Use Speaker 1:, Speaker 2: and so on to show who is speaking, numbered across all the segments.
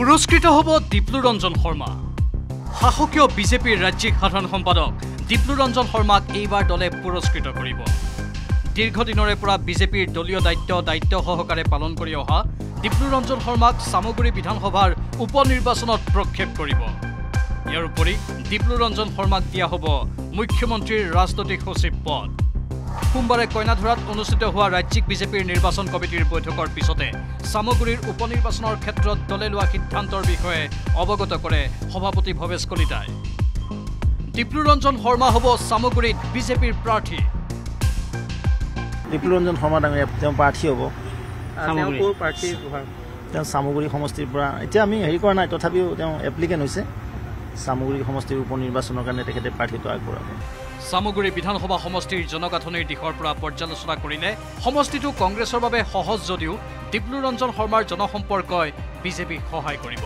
Speaker 1: পুৰস্কৃত হ'ব দীপ্লু ৰঞ্জন শৰ্মা। শাসকীয় বিজেপিৰ ৰাজ্যিক সাধাৰণ সম্পাদক দীপ্লু ৰঞ্জন শৰ্মাক এইবাৰ দলে পুৰস্কৃত কৰিব। দীৰ্ঘদিনৰে পৰা বিজেপিৰ দলীয় দায়িত্ব দায়িত্ব সহকাৰে পালন কৰি অহা দীপ্লু ৰঞ্জন শৰ্মাক চামগুৰি বিধানসভাৰ উপ নিৰ্বাচনত প্ৰক্ষেপ কৰিব। ইয়াৰ উপৰি দীপ্লু ৰঞ্জন শৰ্মাক দিয়া হ'ব মুখ্যমন্ত্ৰীৰ ৰাজনৈতিক সচিব পদ। সোমবাৰে কইনাধৰাত অনুষ্ঠিত হোৱা ৰাজ্যিক বিজেপিৰ নিৰ্বাচন কমিটিৰ বৈঠকৰ পিছতে চামগুৰিৰ উপ নিৰ্বাচনৰ ক্ষেত্ৰত দলে লোৱা সিদ্ধান্তৰ বিষয়ে অৱগত কৰে সভাপতি ভৱেশ কলিতাই। দীপ্লু ৰঞ্জন শৰ্মা হ'ব চামগুৰিত বিজেপিৰ প্ৰাৰ্থী।
Speaker 2: বিপুল ৰঞ্জন শৰ্মা ডাঙৰীয়া তেওঁ প্ৰাৰ্থী হ'ব।
Speaker 3: তেওঁ
Speaker 2: চামগুৰি সমষ্টিৰ পৰা এতিয়া আমি হেৰি কৰা নাই তথাপিও তেওঁ এপ্লিকেণ্ট হৈছে। চামগুৰি সমষ্টিৰ উপ নিৰ্বাচনৰ কাৰণে তেখেতে প্ৰাৰ্থীত্ব আগবঢ়াব।
Speaker 1: চামগুৰি বিধানসভা সমষ্টিৰ জনগাঁথনিৰ দিশৰ পৰা পৰ্যালোচনা কৰিলে সমষ্টিটো কংগ্ৰেছৰ বাবে সহজ যদিও দীপ্লু ৰঞ্জন শৰ্মাৰ জনসম্পৰ্কই বিজেপিক সহায় কৰিব।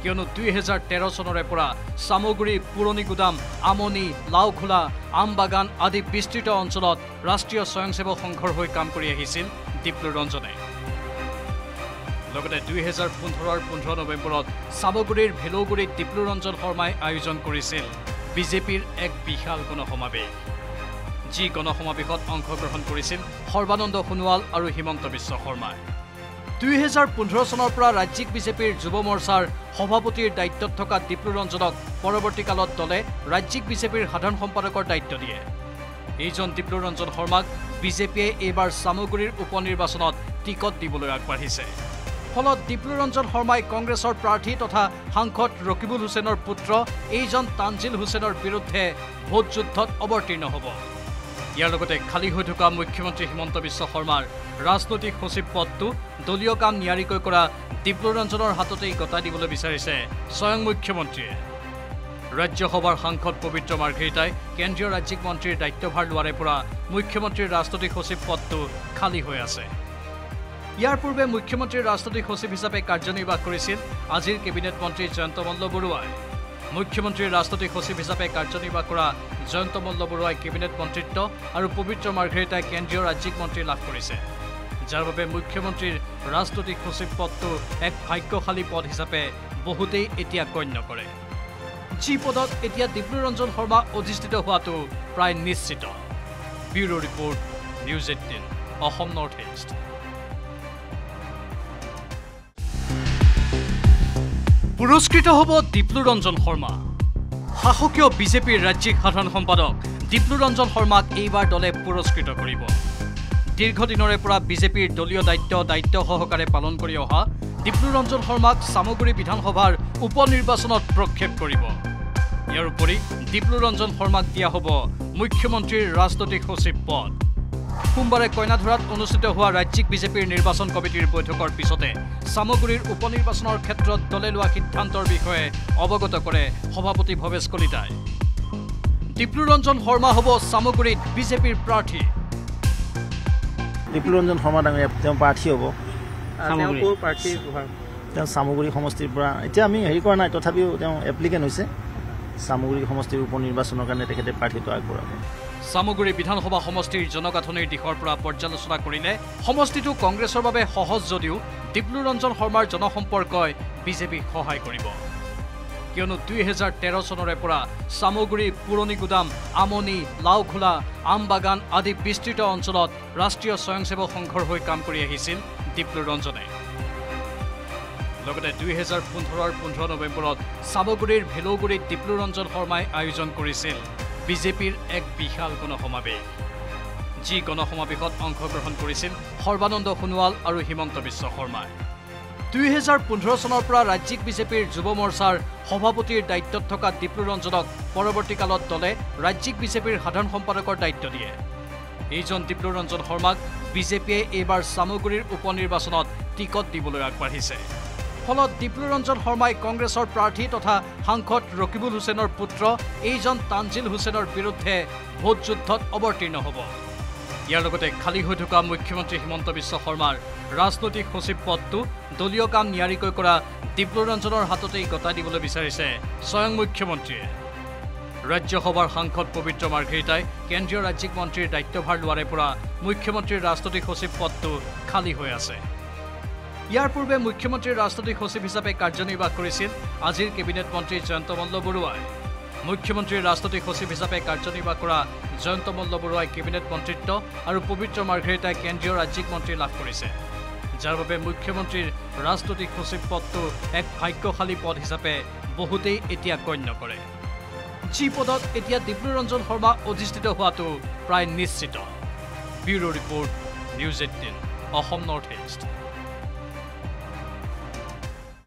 Speaker 1: কিয়নো দুই হেজাৰ তেৰ চনৰে পৰা চামগুৰি পুৰণি গুদাম আমনি লাওখোলা আমবাগান আদি বিস্তৃত অঞ্চলত ৰাষ্ট্ৰীয় স্বয়ংসেৱক সংঘৰ হৈ কাম কৰি আহিছিল দীপ্লু ৰঞ্জনে। লগতে দুই হেজাৰ পোন্ধৰৰ পোন্ধৰ নৱেম্বৰত চামগুৰিৰ ভেলৌগুৰিত দীপ্লু ৰঞ্জন শৰ্মাই আয়োজন কৰিছিল। বিজেপিৰ এক বিশাল গণসমাৱেশ যি গণসমাৱেশত অংশগ্ৰহণ কৰিছিল সৰ্বানন্দ সোণোৱাল আৰু হিমন্ত বিশ্ব শৰ্মাই। দুই হেজাৰ পোন্ধৰ চনৰ পৰা ৰাজ্যিক বিজেপিৰ যুৱ মৰ্চাৰ সভাপতিৰ দায়িত্বত থকা দীপ্লু ৰঞ্জনক পৰৱৰ্তী কালত দলে ৰাজ্যিক বিজেপিৰ সাধাৰণ সম্পাদকৰ দায়িত্ব দিয়ে। এইজন দীপ্লু ৰঞ্জন শৰ্মাক বিজেপিয়ে এইবাৰ চামগুৰিৰ উপ নিৰ্বাচনত টিকট দিবলৈ আগবাঢ়িছে। ফলত দীপ্লু ৰঞ্জন শৰ্মাই কংগ্ৰেছৰ প্ৰাৰ্থী তথা সাংসদ ৰকিবুল হুছেইনৰ পুত্ৰ এইজন তানজিল হুছেইনৰ বিৰুদ্ধে ভোট যুদ্ধত অৱতীৰ্ণ হ'ব। ইয়াৰ লগতে খালী হৈ থকা মুখ্যমন্ত্ৰী হিমন্ত বিশ্ব শৰ্মাৰ ৰাজনৈতিক সচিব পদটো দলীয় কাম নিয়াৰিকৈ কৰা দীপ্লু ৰঞ্জনৰ হাততেই গতাই দিবলৈ বিচাৰিছে স্বয়ং মুখ্যমন্ত্ৰীয়ে। ৰাজ্যসভাৰ সাংসদ পবিত্ৰ মাৰ্ঘেৰিটাই কেন্দ্ৰীয় ৰাজ্যিক মন্ত্ৰীৰ দায়িত্বভাৰ লোৱাৰে পৰা মুখ্যমন্ত্ৰীৰ ৰাজনৈতিক সচিব পদটো খালী হৈ আছে। ইয়াৰ পূৰ্বে মুখ্যমন্ত্ৰীৰ ৰাজনৈতিক সচিব হিচাপে কাৰ্যনিৰ্বাহ কৰিছিল। আজিৰ কেবিনেট মন্ত্ৰী জয়ন্ত মল্ল বৰুৱাই। মুখ্যমন্ত্ৰীৰ ৰাজনৈতিক সচিব হিচাপে কাৰ্যনিৰ্বাহ কৰা জয়ন্ত মল্ল বৰুৱাই কেবিনেট মন্ত্ৰিত্ব আৰু পবিত্ৰ মাৰ্ঘেৰিটাই কেন্দ্ৰীয় ৰাজ্যিক মন্ত্ৰী লাভ কৰিছে। যাৰ বাবে মুখ্যমন্ত্ৰীৰ ৰাজনৈতিক সচিব পদটো এক ভাগ্যশালী পদ হিচাপে বহুতেই এতিয়া গণ্য কৰে। যি পদত এতিয়া দীপ্লু ৰঞ্জন শৰ্মা অধিষ্ঠিত হোৱাটো প্ৰায় নিশ্চিত। Bureau' report news eighteen Assam north east. পুৰস্কৃত হ'ব দীপ্লু ৰঞ্জন শৰ্মা। শাসকীয় বিজেপিৰ ৰাজ্যিক সাধাৰণ সম্পাদক দীপ্লু ৰঞ্জন শৰ্মাক এইবাৰ দলে পুৰস্কৃত কৰিব। দীৰ্ঘদিনৰে পৰা বিজেপিৰ দলীয় দায়িত্ব দায়িত্ব সহকাৰে পালন কৰি অহা দীপ্লু ৰঞ্জন শৰ্মাক চামগুৰি বিধানসভাৰ উপ নিৰ্বাচনত প্ৰক্ষেপ কৰিব। ইয়াৰ উপৰি দীপ্লু ৰঞ্জন শৰ্মাক দিয়া হ'ব মুখ্যমন্ত্ৰীৰ ৰাজনৈতিক সচিব পদ। সোমবাৰে কইনাধৰাত অনুষ্ঠিত হোৱা ৰাজ্যিক বিজেপিৰ নিৰ্বাচন কমিটিৰ বৈঠকৰ পিছতে চামগুৰিৰ উপ নিৰ্বাচনৰ ক্ষেত্ৰত দলে লোৱা সিদ্ধান্তৰ বিষয়ে অৱগত কৰে সভাপতি ভৱেশ কলিতাই। দীপ্লু ৰঞ্জন শৰ্মা হ'ব চামগুৰিত বিজেপিৰ প্ৰাৰ্থী।
Speaker 2: বিপুল ৰঞ্জন শৰ্মা ডাঙৰীয়া তেওঁ প্ৰাৰ্থী হ'ব। তেওঁ চামগুৰি সমষ্টিৰ পৰা এতিয়া আমি হেৰি কৰা নাই তথাপিও তেওঁ এপ্লিকেণ্ট হৈছে। চামগুৰি সমষ্টিৰ উপ নিৰ্বাচনৰ কাৰণে তেখেতে প্ৰাৰ্থীত্ব আগবঢ়াব।
Speaker 1: চামগুৰি বিধানসভা সমষ্টিৰ জনগাঁথনিৰ দিশৰ পৰা পৰ্যালোচনা কৰিলে সমষ্টিটো কংগ্ৰেছৰ বাবে সহজ যদিও দীপ্লু ৰঞ্জন শৰ্মাৰ জনসম্পৰ্কই বিজেপিক সহায় কৰিব। কিয়নো দুই হেজাৰ তেৰ চনৰে পৰা চামগুৰি পুৰণি গুদাম আমনি লাওখোলা আমবাগান আদি বিস্তৃত অঞ্চলত ৰাষ্ট্ৰীয় স্বয়ংসেৱক সংঘৰ হৈ কাম কৰি আহিছিল দীপ্লু ৰঞ্জনে। লগতে দুই হেজাৰ পোন্ধৰৰ পোন্ধৰ নৱেম্বৰত চামগুৰিৰ ভেলৌগুৰিত দীপ্লু ৰঞ্জন শৰ্মাই আয়োজন কৰিছিল। বিজেপিৰ এক বিশাল গণসমাৱেশ। যি গণসমাৱেশত অংশগ্ৰহণ কৰিছিল সৰ্বানন্দ সোণোৱাল আৰু হিমন্ত বিশ্ব শৰ্মাই। দুই হেজাৰ পোন্ধৰ চনৰ পৰা ৰাজ্যিক বিজেপিৰ যুৱ মৰ্চাৰ সভাপতিৰ দায়িত্বত থকা দীপ্লু ৰঞ্জনক পৰৱৰ্তী কালত দলে ৰাজ্যিক বিজেপিৰ সাধাৰণ সম্পাদকৰ দায়িত্ব দিয়ে। এইজন দীপ্লু ৰঞ্জন শৰ্মাক বিজেপিয়ে এইবাৰ চামগুৰিৰ উপ নিৰ্বাচনত টিকট দিবলৈ আগবাঢ়িছে। ফলত দীপ্লু ৰঞ্জন শৰ্মাই কংগ্ৰেছৰ প্ৰাৰ্থী তথা সাংসদ ৰকিবুল হুছেইনৰ পুত্ৰ এইজন তানজিল হুছেইনৰ বিৰুদ্ধে ভোট যুদ্ধত অৱতীৰ্ণ হ'ব। ইয়াৰ লগতে খালী হৈ থকা মুখ্যমন্ত্ৰী হিমন্ত বিশ্ব শৰ্মাৰ ৰাজনৈতিক সচিব পদটো দলীয় কাম নিয়াৰিকৈ কৰা দীপ্লু ৰঞ্জনৰ হাততেই গতাই দিবলৈ বিচাৰিছে স্বয়ং মুখ্যমন্ত্ৰীয়ে। ৰাজ্যসভাৰ সাংসদ পবিত্ৰ মাৰ্ঘেৰিটাই কেন্দ্ৰীয় ৰাজ্যিক মন্ত্ৰীৰ দায়িত্বভাৰ লোৱাৰে পৰা মুখ্যমন্ত্ৰীৰ ৰাজনৈতিক সচিব পদটো খালী হৈ আছে। ইয়াৰ পূৰ্বে মুখ্যমন্ত্ৰীৰ ৰাজনৈতিক সচিব হিচাপে কাৰ্যনিৰ্বাহ কৰিছিল। আজিৰ কেবিনেট মন্ত্ৰী জয়ন্ত মল্ল বৰুৱাই। মুখ্যমন্ত্ৰীৰ ৰাজনৈতিক সচিব হিচাপে কাৰ্যনিৰ্বাহ কৰা জয়ন্ত মল্ল বৰুৱাই কেবিনেট মন্ত্ৰিত্ব আৰু পবিত্ৰ মাৰ্ঘেৰিটাই কেন্দ্ৰীয় ৰাজ্যিক মন্ত্ৰী লাভ কৰিছে। যাৰ বাবে মুখ্যমন্ত্ৰীৰ ৰাজনৈতিক সচিব পদটো এক ভাগ্যশালী পদ হিচাপে বহুতেই এতিয়া গণ্য কৰে। যি পদত এতিয়া ডিব্ৰুৰঞ্জন শৰ্মা অধিষ্ঠিত হোৱাটো প্ৰায় নিশ্চিত। Bureau' report news eighteen Assam north east.